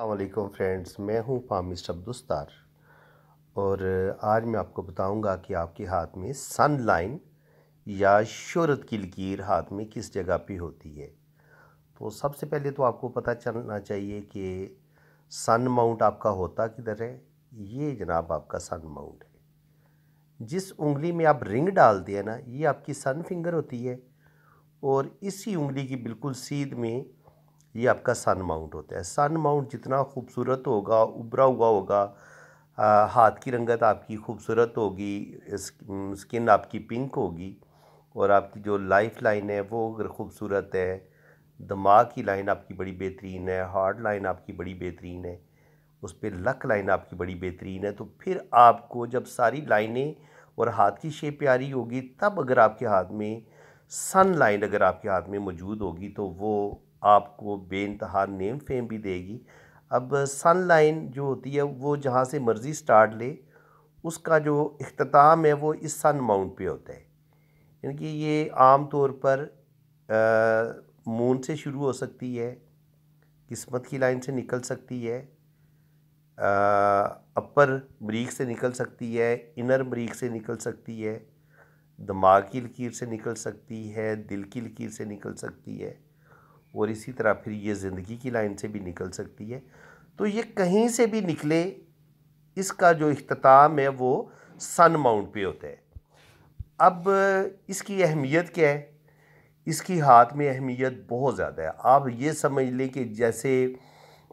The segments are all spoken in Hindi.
अल्लाम फ्रेंड्स, मैं हूँ फामिस्ट अब्दुस्तार और आज मैं आपको बताऊँगा कि आपके हाथ में सन लाइन या शोरत की लकीर हाथ में किस जगह पे होती है। तो सबसे पहले तो आपको पता चलना चाहिए कि सन माउंट आपका होता किधर है? ये जनाब आपका सन माउंट है। जिस उंगली में आप रिंग डालते हैं ना, ये आपकी सन फिंगर होती है और इसी उंगली की बिल्कुल सीध में ये आपका सन माउंट होता है। सन माउंट जितना खूबसूरत होगा, उभरा हुआ होगा हाथ की रंगत आपकी खूबसूरत होगी स्किन आपकी पिंक होगी, और आपकी जो लाइफ लाइन है वो अगर खूबसूरत है, दिमाग की लाइन आपकी बड़ी बेहतरीन है हार्ड लाइन आपकी बड़ी बेहतरीन है, उस पर लक लाइन आपकी बड़ी बेहतरीन है तो फिर आपको जब सारी लाइनें और हाथ की शेप प्यारी होगी, तब अगर आपके हाथ में सन लाइन अगर आपके हाथ में मौजूद होगी तो वो आपको बेानतहा नेम फेम भी देगी। अब सन लाइन जो होती है, वो जहाँ से मर्ज़ी स्टार्ट ले, उसका जो अख्ताम है, वो इस सन माउंट पे होता है। यानी कि ये आम तौर पर मून से शुरू हो सकती है, किस्मत की लाइन से निकल सकती है अपर मरीक से निकल सकती है इनर मरीक से निकल सकती है, दिमाग की लकीर से निकल सकती है, दिल की लकीर से निकल सकती है। और इसी तरह फिर ये ज़िंदगी की लाइन से भी निकल सकती है। तो ये कहीं से भी निकले, इसका जो अख्ताम है वो सन माउंट पे होता है। अब इसकी अहमियत क्या है? इसकी हाथ में अहमियत बहुत ज़्यादा है। आप ये समझ लें कि जैसे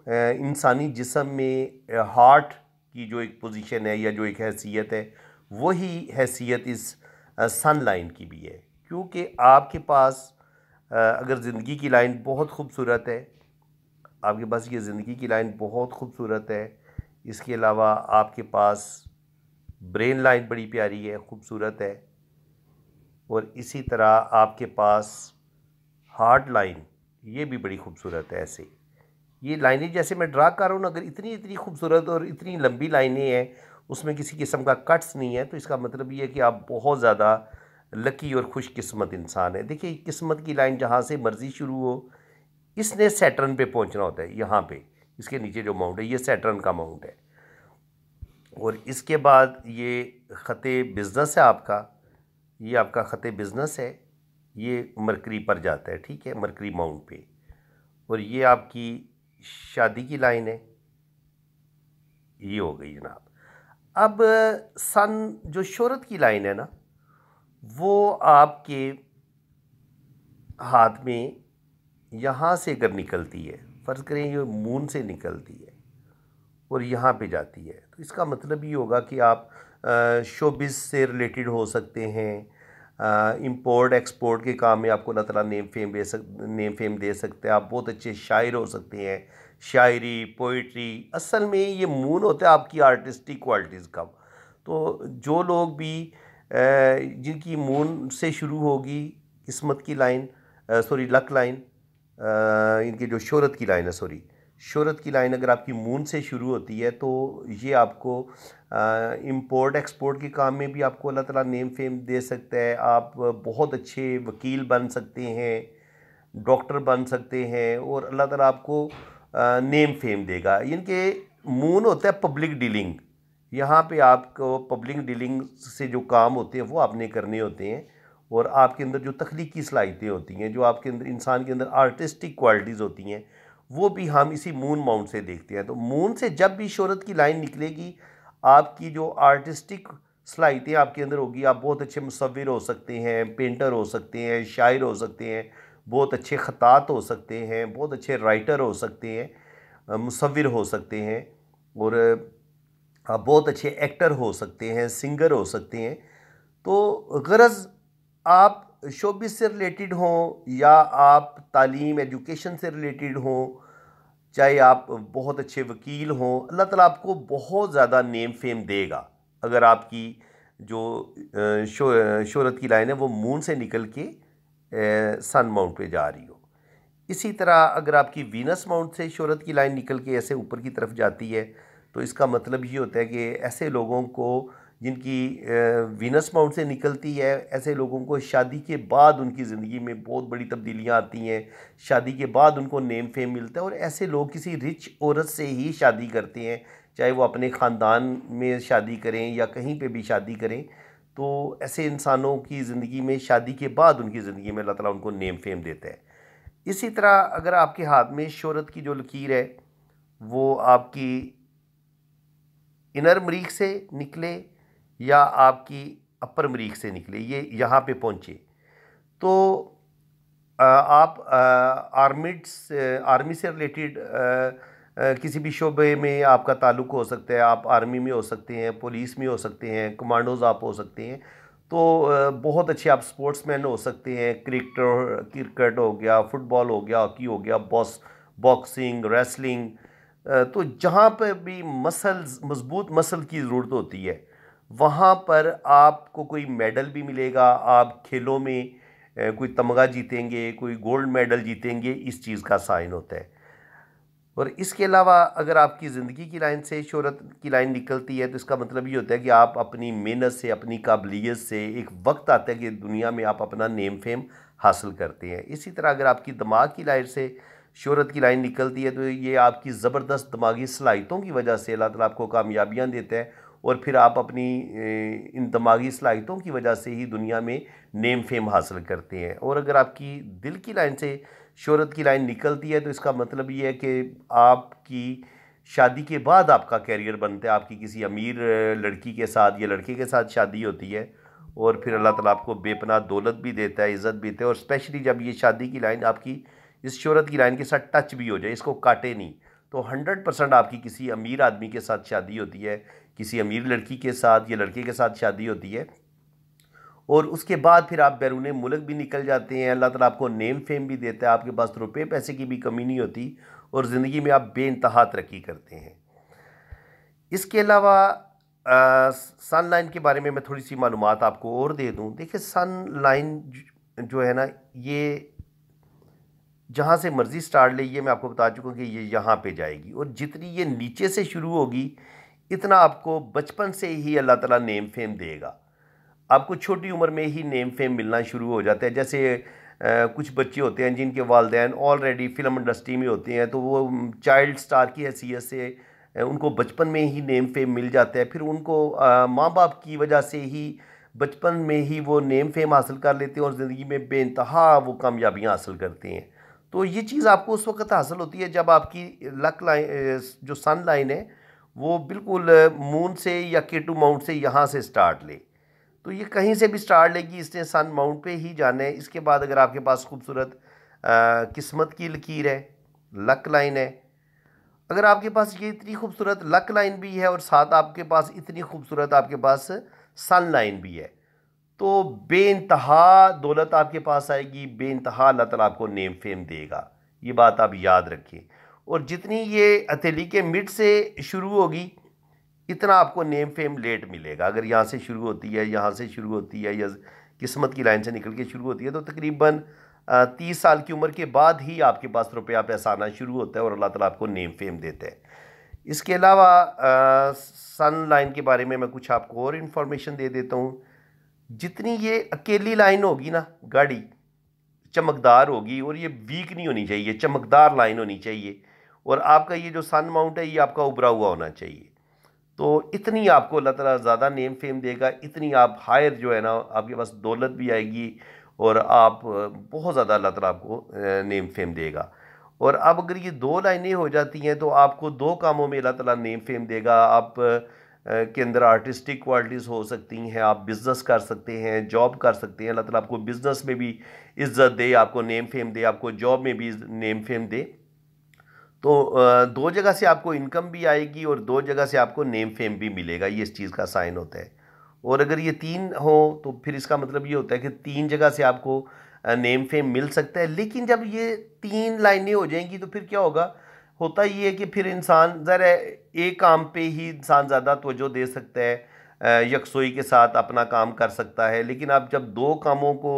इंसानी जिसम में हार्ट की जो एक पोजीशन है या जो एक हैसियत है, वही हैसियत इस सन लाइन की भी है। क्योंकि आपके पास अगर ज़िंदगी की लाइन बहुत खूबसूरत है, आपके पास ये ज़िंदगी की लाइन बहुत खूबसूरत है, इसके अलावा आपके पास ब्रेन लाइन बड़ी प्यारी है, खूबसूरत है, और इसी तरह आपके पास हार्ट लाइन, ये भी बड़ी खूबसूरत है ऐसे। ये लाइनें जैसे मैं ड्रा कर रहा हूँ अगर इतनी इतनी खूबसूरत और इतनी लंबी लाइनें हैं, उसमें किसी किस्म का कट्स नहीं है तो इसका मतलब ये है कि आप बहुत ज़्यादा लकी और खुशकिस्मत इंसान है। देखिए, किस्मत की लाइन जहाँ से मर्ज़ी शुरू हो, इसने सैटर्न पे पहुँचना होता है, यहाँ पे। इसके नीचे जो माउंट है, ये सैटर्न का माउंट है। और इसके बाद ये ख़त बिज़नेस है आपका, ये आपका ख़त बिज़नेस है, ये मरकरी पर जाता है, ठीक है, मरकरी माउंट पे। और ये आपकी शादी की लाइन है। ये हो गई जनाब। अब सन, जो शहरत की लाइन है ना वो आपके हाथ में यहाँ से अगर निकलती है, फ़र्ज़ करें ये मून से निकलती है और यहाँ पे जाती है तो इसका मतलब ये होगा कि आप शोबिस से रिलेटेड हो सकते हैं इंपोर्ट एक्सपोर्ट के काम में आपको अल्लाह ताला नेम फेम दे सक, नेम फेम दे सकते हैं, आप बहुत अच्छे शायर हो सकते हैं, शायरी पोइट्री असल में ये मून होता है आपकी आर्टिस्टिक क्वालिटीज़ का। तो जो लोग भी जिनकी मून से शुरू होगी किस्मत की लाइन सॉरी लक लाइन इनकी जो शोरत की लाइन है सॉरी शोरत की लाइन अगर आपकी मून से शुरू होती है तो ये आपको इंपोर्ट एक्सपोर्ट के काम में भी आपको अल्लाह ताला नेम फेम दे सकता है। आप बहुत अच्छे वकील बन सकते हैं डॉक्टर बन सकते हैं और अल्लाह ताला आपको नेम फेम देगा। इनके मून होता है पब्लिक डीलिंग यहाँ पे आपको पब्लिक डीलिंग से जो काम होते हैं, वो आपने करने होते हैं और आपके अंदर जो तख्लीकी सलाहियतें होती हैं, जो आपके अंदर, इंसान के अंदर आर्टिस्टिक क्वालिटीज़ होती हैं, वो भी हम इसी मून माउंट से देखते हैं। तो मून से जब भी शहरत की लाइन निकलेगी, आपकी जो आर्टिस्टिक सलाहियतें आपके अंदर होगी, आप बहुत अच्छे मुसविर हो सकते हैं पेंटर हो सकते हैं, शायर हो सकते हैं, बहुत अच्छे ख़तात हो सकते हैं, बहुत अच्छे राइटर हो सकते हैं मुसविर हो सकते हैं और आप बहुत अच्छे एक्टर हो सकते हैं, सिंगर हो सकते हैं। तो गरज़, आप शोबिस से रिलेटेड हों या आप तालीम, एजुकेशन से रिलेटेड हों, चाहे आप बहुत अच्छे वकील हों, अल्लाह ताला आपको बहुत ज़्यादा नेम फेम देगा। अगर आपकी जो शो शोहरत की लाइन है, वो मून से निकल के सन माउंट पे जा रही हो। इसी तरह अगर आपकी वीनस माउंट से शोहरत की लाइन निकल के ऐसे ऊपर की तरफ़ जाती है तो इसका मतलब ये होता है कि ऐसे लोगों को जिनकी वीनस माउंट से निकलती है, ऐसे लोगों को शादी के बाद उनकी ज़िंदगी में बहुत बड़ी तब्दीलियाँ आती हैं। शादी के बाद उनको नेम फेम मिलता है और ऐसे लोग किसी रिच औरत से ही शादी करते हैं, चाहे वो अपने ख़ानदान में शादी करें या कहीं पे भी शादी करें। तो ऐसे इंसानों की ज़िंदगी में, शादी के बाद उनकी ज़िंदगी में अल्लाह ताला उनको नेम फेम देता है। इसी तरह अगर आपके हाथ में शोहरत की जो लकीर है, वो आपकी इनर मरीख से निकले या आपकी अपर मरीख से निकले, ये यहाँ पे पहुँचे। तो आप आर्मिड आर्मी से रिलेटेड किसी भी शोबे में आपका ताल्लुक़ हो सकता है, आप आर्मी में हो सकते हैं, पुलिस में हो सकते हैं, कमांडोज़ आप हो सकते हैं तो बहुत अच्छे आप स्पोर्ट्समैन हो सकते हैं, क्रिकेटर, क्रिकेट हो गया, फुटबॉल हो गया, हॉकी हो गया, बॉस, बॉक्सिंग, रेसलिंग तो जहाँ पर भी मसल्स मज़बूत मसल की ज़रूरत होती है, वहाँ पर आपको कोई मेडल भी मिलेगा, आप खेलों में कोई तमगा जीतेंगे, कोई गोल्ड मेडल जीतेंगे, इस चीज़ का साइन होता है। और इसके अलावा अगर आपकी ज़िंदगी की लाइन से शहरत की लाइन निकलती है तो इसका मतलब ये होता है कि आप अपनी मेहनत से, अपनी काबिलियत से एक वक्त आता है कि दुनिया में आप अपना नेम फेम हासिल करते हैं। इसी तरह अगर आपकी दिमाग की लाइन से शहरत की लाइन निकलती है तो ये आपकी ज़बरदस्त दिमागी सलाहितों की वजह से अल्लाह ताला आपको कामयाबियाँ देता है और फिर आप अपनी इन दिमागी सलाहितों की वजह से ही दुनिया में नेम फेम हासिल करते हैं। और अगर आपकी दिल की लाइन से शहरत की लाइन निकलती है तो इसका मतलब ये है कि आपकी शादी के बाद आपका कैरियर बनता है। आपकी किसी अमीर लड़की के साथ या लड़के के साथ शादी होती है और फिर अल्लाह ताला आपको बेपनाह दौलत भी देता है, इज़्ज़त भी देता है। और स्पेशली जब ये शादी की लाइन आपकी इस शहरत की लाइन के साथ टच भी हो जाए, इसको काटे नहीं। तो हंड्रेड परसेंट आपकी किसी अमीर आदमी के साथ शादी होती है, किसी अमीर लड़की के साथ या लड़के के साथ शादी होती है, और उसके बाद फिर आप बैरून मुल्क भी निकल जाते हैं, अल्लाह ताला आपको नेम फेम भी देता है, आपके पास रुपये पैसे की भी कमी नहीं होती, और ज़िंदगी में आप बेानतहा तरक्की करते हैं। इसके अलावा सन लाइन के बारे में मैं थोड़ी सी मालूम आपको और दे दूँ। देखिए सन लाइन जो है ना, ये जहाँ से मर्ज़ी स्टार्ट ले ये मैं आपको बता चुका हूँ कि ये यहाँ पे जाएगी। और जितनी ये नीचे से शुरू होगी इतना आपको बचपन से ही अल्लाह ताला नेम फेम देगा। आपको छोटी उम्र में ही नेम फेम मिलना शुरू हो जाता है। जैसे आ, कुछ बच्चे होते हैं जिनके वालदेन ऑलरेडी फ़िल्म इंडस्ट्री में होते हैं तो वो चाइल्ड स्टार की हैसियत से उनको बचपन में ही नेम फेम मिल जाता है। फिर उनको माँ बाप की वजह से ही बचपन में ही वो नेम फेम हासिल कर लेते हैं और ज़िंदगी में बेानतहा वो कामयाबियाँ हासिल करते हैं। तो ये चीज़ आपको उस वक्त हासिल होती है जब आपकी लक लाइन जो सन लाइन है, वो बिल्कुल मून से या केटू माउंट से यहाँ से स्टार्ट ले। तो ये कहीं से भी स्टार्ट लेगी, इसने सन माउंट पे ही जाना है। इसके बाद अगर आपके पास खूबसूरत किस्मत की लकीर है, लक लाइन है, अगर आपके पास ये इतनी खूबसूरत लक लाइन भी है और साथ आपके पास इतनी खूबसूरत आपके पास सन लाइन भी है तो बेानतहा दौलत आपके पास आएगी बेानतहा अल्लाह ताला आपको नेम फेम देगा। ये बात आप याद रखें। और जितनी ये हथेली के मिड से शुरू होगी, इतना आपको नेम फेम लेट मिलेगा। अगर यहाँ से शुरू होती है, यहाँ से शुरू होती है, या किस्मत की लाइन से निकल के शुरू होती है तो तकरीबन तीस साल की उम्र के बाद ही आपके पास रुपया पैसा आना शुरू होता है और अल्लाह ताला आपको नेम फेम देते हैं। इसके अलावा सन लाइन के बारे में मैं कुछ आपको और इन्फॉर्मेशन दे देता हूँ। जितनी ये अकेली लाइन होगी ना, गाड़ी चमकदार होगी और ये वीक नहीं होनी चाहिए, चमकदार लाइन होनी चाहिए। और आपका ये जो सन माउंट है, ये आपका उभरा हुआ होना चाहिए। तो इतनी आपको अल्लाह ताला ज़्यादा नेम फेम देगा, इतनी आप हायर जो है ना, आपके पास दौलत भी आएगी और आप बहुत ज़्यादा अल्लाह ताला आपको नेम फेम देगा। और अब अगर ये दो लाइनें हो जाती हैं तो आपको दो कामों में अल्लाह ताला नेम फेम देगा। आप के अंदर आर्टिस्टिक क्वालिटीज़ हो सकती हैं, आप बिज़नेस कर सकते हैं जॉब कर सकते हैं। अल्लाह ताला आपको बिज़नेस में भी इज़्ज़त दे, आपको नेम फेम दे, आपको जॉब में भी नेम फेम दे। तो दो जगह से आपको इनकम भी आएगी और दो जगह से आपको नेम फेम भी मिलेगा, ये इस चीज़ का साइन होता है। और अगर ये तीन हो तो फिर इसका मतलब ये होता है कि तीन जगह से आपको नेम फेम मिल सकता है। लेकिन जब ये तीन लाइनें हो जाएँगी तो फिर क्या होगा? होता ये है कि फिर इंसान ज़रा एक काम पे ही इंसान ज़्यादा तोजो दे सकता है यकसोई के साथ अपना काम कर सकता है। लेकिन आप जब दो कामों को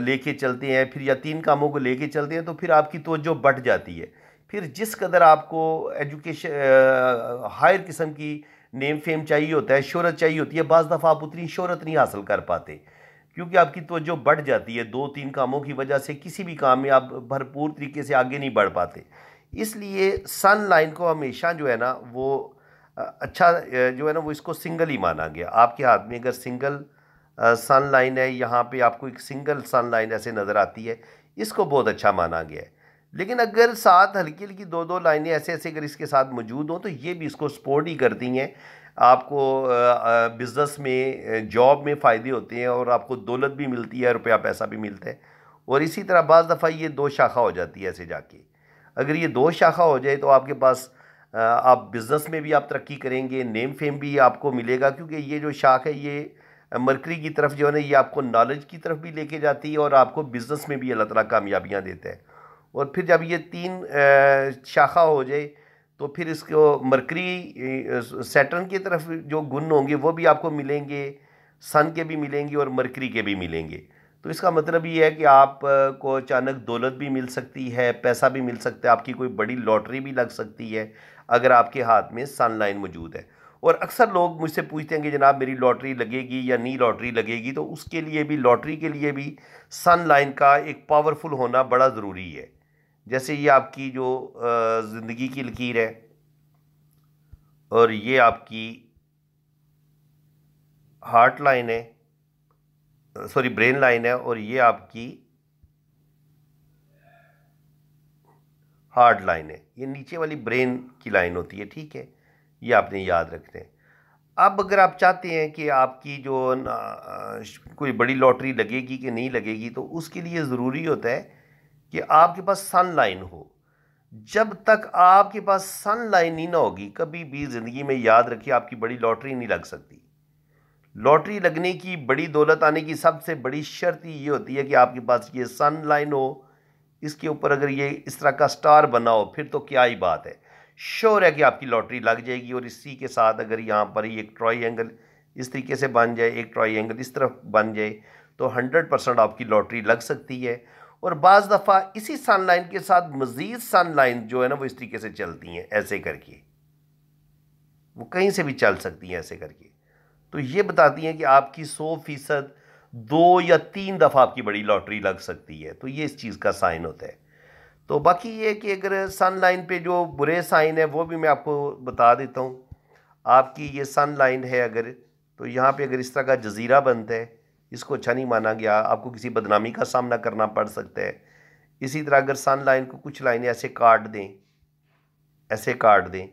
लेके चलते हैं, फिर या तीन कामों को लेके चलते हैं तो फिर आपकी तवज्जो बढ़ जाती है। फिर जिस कदर आपको एजुकेशन हायर किस्म की नेम फेम चाहिए होता है, शहरत चाहिए होती है, बज़ दफ़ा आप उतनी शहरत नहीं हासिल कर पाते, क्योंकि आपकी तवज्जो बढ़ जाती है। दो तीन कामों की वजह से किसी भी काम में आप भरपूर तरीके से आगे नहीं बढ़ पाते। इसलिए सन लाइन को हमेशा जो है ना वो अच्छा जो है ना वो इसको सिंगल ही माना गया। आपके हाथ में अगर सिंगल सन लाइन है, यहाँ पे आपको एक सिंगल सन लाइन ऐसे नज़र आती है, इसको बहुत अच्छा माना गया है। लेकिन अगर साथ हल्की हल्की दो दो लाइनें ऐसे ऐसे अगर इसके साथ मौजूद हों तो ये भी इसको सपोर्ट ही करती हैं। आपको बिज़नेस में जॉब में फ़ायदे होते हैं और आपको दौलत भी मिलती है, रुपया पैसा भी मिलता है। और इसी तरह बज़ दफ़ा ये दो शाखा हो जाती है ऐसे जाके। अगर ये दो शाखा हो जाए तो आपके पास आप बिज़नेस में भी आप तरक्की करेंगे नेम फेम भी आपको मिलेगा, क्योंकि ये जो शाख है, ये मरकरी की तरफ़ जो है ना, ये आपको नॉलेज की तरफ़ भी लेके जाती है और आपको बिज़नेस में भी अल्लाह ताला कामयाबियाँ देता है। और फिर जब ये तीन शाखा हो जाए तो फिर इसको मरकरी सैटर्न की तरफ़ जो गुण होंगे, वो भी आपको मिलेंगे सन के भी मिलेंगे और मरकरी के भी मिलेंगे। तो इसका मतलब ये है कि आप को अचानक दौलत भी मिल सकती है, पैसा भी मिल सकता है, आपकी कोई बड़ी लॉटरी भी लग सकती है, अगर आपके हाथ में सन लाइन मौजूद है। और अक्सर लोग मुझसे पूछते हैं कि जनाब मेरी लॉटरी लगेगी या नहीं लॉटरी लगेगी तो उसके लिए भी, लॉटरी के लिए भी सन लाइन का एक पावरफुल होना बड़ा ज़रूरी है। जैसे ये आपकी जो ज़िंदगी की लकीर है, और ये आपकी हार्ट लाइन है सॉरी, ब्रेन लाइन है और ये आपकी हार्ड लाइन है। ये नीचे वाली ब्रेन की लाइन होती है, ठीक है? ये आपने याद रखते हैं। अब अगर आप चाहते हैं कि आपकी जो कोई बड़ी लॉटरी लगेगी कि नहीं लगेगी तो उसके लिए ज़रूरी होता है कि आपके पास सन लाइन हो। जब तक आपके पास सन लाइन ही ना होगी, कभी भी ज़िंदगी में याद रखिए, आपकी बड़ी लॉटरी नहीं लग सकती। लॉटरी लगने की बड़ी दौलत आने की सबसे बड़ी शर्त ये होती है कि आपके पास ये सन लाइन हो, इसके ऊपर अगर ये इस तरह का स्टार बना हो, फिर तो क्या ही बात है। श्योर है कि आपकी लॉटरी लग जाएगी और इसी के साथ अगर यहाँ पर ही एक ट्रॉई एंगल इस तरीके से बन जाए, एक ट्रॉई एंगल इस तरफ़ बन जाए तो हंड्रेड परसेंट आपकी लॉटरी लग सकती है। और बाज़ दफ़ा इसी सन लाइन के साथ मज़ीद सन लाइन जो है ना, वो इस तरीके से चलती हैं, ऐसे करके। वो कहीं से भी चल सकती हैं, ऐसे करके। तो ये बताती हैं कि आपकी सौ फ़ीसद दो या तीन दफ़ा आपकी बड़ी लॉटरी लग सकती है। तो ये इस चीज़ का साइन होता है। तो बाकी ये कि अगर सन लाइन पे जो बुरे साइन है, वो भी मैं आपको बता देता हूँ। आपकी ये सन लाइन है अगर तो यहाँ पे अगर इस तरह का जजीरा बनता है, इसको अच्छा नहीं माना गया, आपको किसी बदनामी का सामना करना पड़ सकता है। इसी तरह अगर सन लाइन को कुछ लाइनें ऐसे काट दें, ऐसे काट दें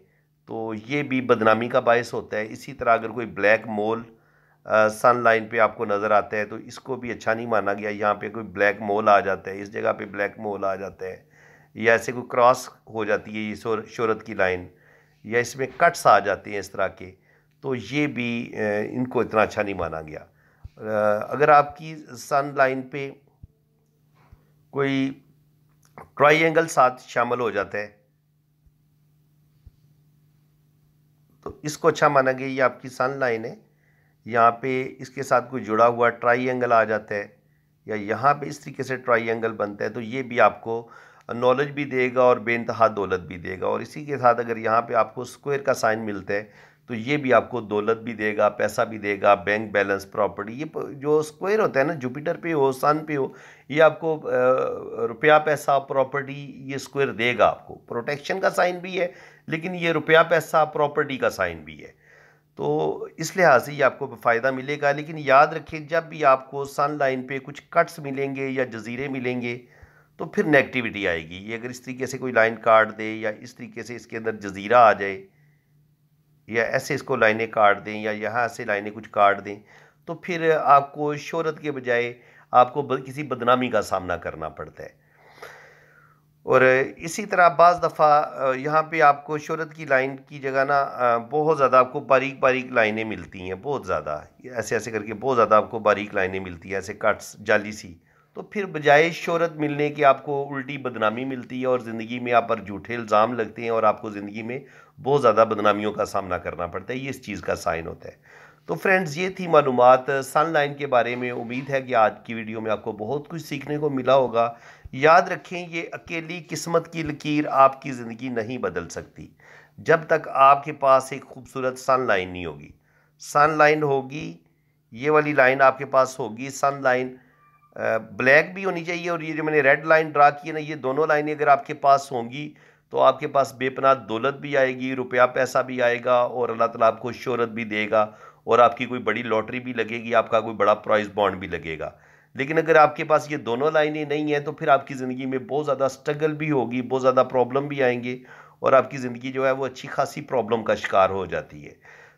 तो ये भी बदनामी का बायस होता है। इसी तरह अगर कोई ब्लैक मोल सन लाइन पे आपको नज़र आता है तो इसको भी अच्छा नहीं माना गया। यहाँ पे कोई ब्लैक मोल आ जाता है, इस जगह पे ब्लैक मोल आ जाता है, या ऐसे कोई क्रॉस हो जाती है, ये शोरत की लाइन, या इसमें कट्स आ जाते हैं इस तरह के तो ये भी इनको इतना अच्छा नहीं माना गया। अगर आपकी सन लाइन पे कोई ट्राइंगल साथ शामिल हो जाता है तो इसको अच्छा माना गया ये आपकी सन लाइन है। यहाँ पे इसके साथ कोई जुड़ा हुआ ट्राइंगल आ जाता है, या यहाँ पे इस तरीके से ट्राइंगल बनता है तो ये भी आपको नॉलेज भी देगा और बेानतहा दौलत भी देगा। और इसी के साथ अगर यहाँ पे आपको स्क्वायर का साइन मिलता है तो ये भी आपको दौलत भी देगा, पैसा भी देगा बैंक बैलेंस प्रॉपर्टी ये जो स्क्वायर होता है ना जुपिटर पे हो सन पे हो, ये आपको रुपया, पैसा प्रॉपर्टी ये स्क्वायर देगा आपको। प्रोटेक्शन का साइन भी है, लेकिन ये रुपया, पैसा प्रॉपर्टी का साइन भी है। तो इस लिहाज से ये आपको फ़ायदा मिलेगा, लेकिन याद रखिए जब भी आपको सन लाइन पे कुछ कट्स मिलेंगे या जजीरे मिलेंगे तो फिर नेगेटिविटी आएगी। ये अगर इस तरीके से कोई लाइन काट दे या इस तरीके से इसके अंदर जजीरा आ जाए या ऐसे इसको लाइनें काट दें या यहाँ से लाइनें कुछ काट दें तो फिर आपको शहरत के बजाय आपको किसी बदनामी का सामना करना पड़ता है। और इसी तरह बाज़ दफ़ा यहाँ पे आपको शहरत की लाइन की जगह ना बहुत ज़्यादा आपको बारीक बारीक लाइनें मिलती हैं, बहुत ज़्यादा। ऐसे ऐसे करके बहुत ज़्यादा आपको बारीक लाइनें मिलती हैं, ऐसे कट्स जाली सी। तो फिर बजाय शहरत मिलने की आपको उल्टी बदनामी मिलती है और ज़िंदगी में आप पर झूठे इल्ज़ाम लगते हैं और आपको ज़िंदगी में बहुत ज़्यादा बदनामियों का सामना करना पड़ता है, ये इस चीज़ का साइन होता है। तो फ्रेंड्स, ये थी मालूम सनलाइन के बारे में। उम्मीद है कि आज की वीडियो में आपको बहुत कुछ सीखने को मिला होगा। याद रखें, ये अकेली किस्मत की लकीर आपकी ज़िंदगी नहीं बदल सकती। जब तक आपके पास एक खूबसूरत सन लाइन नहीं होगी। सन लाइन होगी, ये वाली लाइन आपके पास होगी। सन लाइन ब्लैक भी होनी चाहिए और ये जो मैंने रेड लाइन ड्रा की है ना, ये दोनों लाइनें अगर आपके पास होंगी तो आपके पास बेपना दौलत भी आएगी, रुपया पैसा भी आएगा और अल्लाह ताला आपको शोहरत भी देगा और आपकी कोई बड़ी लॉटरी भी लगेगी, आपका कोई बड़ा प्राइज बॉन्ड भी लगेगा। लेकिन अगर आपके पास ये दोनों लाइनें नहीं हैं तो फिर आपकी ज़िंदगी में बहुत ज़्यादा स्ट्रगल भी होगी, बहुत ज़्यादा प्रॉब्लम भी आएँगे और आपकी ज़िंदगी जो है वो अच्छी खासी प्रॉब्लम का शिकार हो जाती है।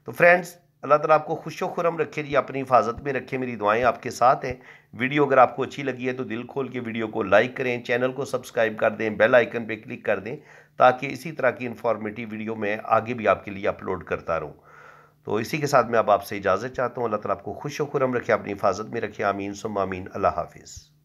तो फ्रेंड्स, अल्लाह ताला आपको खुश व खुरम रखे, जी अपनी हिफाजत में रखे मेरी दुआएँ आपके साथ हैं। वीडियो अगर आपको अच्छी लगी है तो दिल खोल के वीडियो को लाइक करें, चैनल को सब्सक्राइब कर दें, बेल आइकन पे क्लिक कर दें, ताकि इसी तरह की इन्फॉर्मेटिव वीडियो मैं आगे भी आपके लिए अपलोड करता रहूँ। तो इसी के साथ मैं अब आपसे इजाज़त चाहता हूँ। अल्लाह ताला आपको खुश खुरम रखे, अपनी हिफाजत में रखे। आमीन सुम आमीन। अल्लाह हाफिज़।